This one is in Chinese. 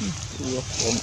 う我、